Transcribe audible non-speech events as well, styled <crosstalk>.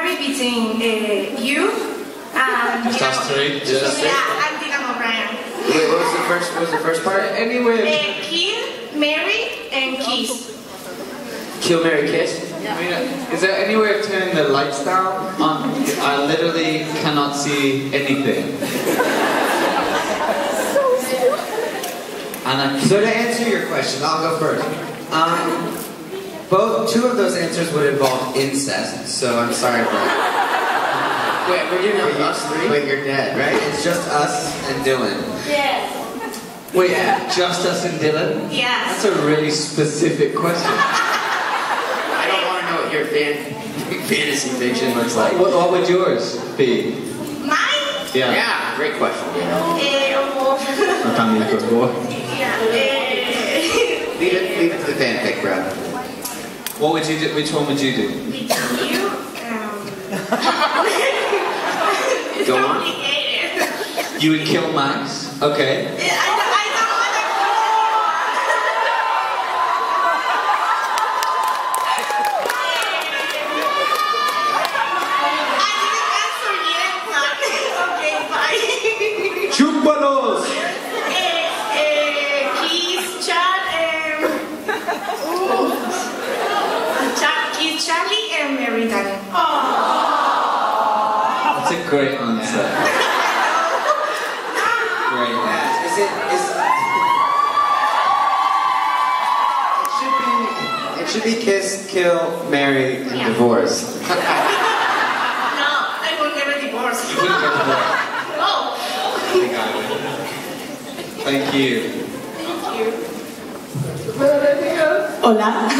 marry between uh, you and Just us three? Just us three? Yeah, and Dylan O'Brien. Wait, what was the first? What was the first part? Anyway, Uh, kill, marry, and kiss. Kill, marry, kiss. I mean, uh, is there any way of turning the lights down? On, I literally cannot see anything. <laughs> And I So to answer your question, I'll go first. Both two of those answers would involve incest, so I'm sorry for that. Wait, we're doing it with us three. But you're dead, right? It's just us and Dylan. Yes. Wait, yeah. just us and Dylan? Yes. That's a really specific question. I don't want to know what your fan fantasy fiction looks like. What, what would yours be? Mine? Yeah. Yeah, great question. You know, I can't make it more. yeah. Uh, Leave it, leave it to the fanfic, bro. What would you do? Which one would you do? you, um, <laughs> Go on. You would kill Max? Okay. I I don't want to I didn't answer yet. <laughs> Okay, bye. ¡Chúpalos! Charlie and Mary Darling. That's a great answer. great. Yeah, is it, is... It should be, it should be kiss, kill, marry, and Yeah. divorce. <laughs> No, I will never divorce. You wouldn't get divorced. No. <laughs> Oh. I think I would. Thank you. Thank you. Hola.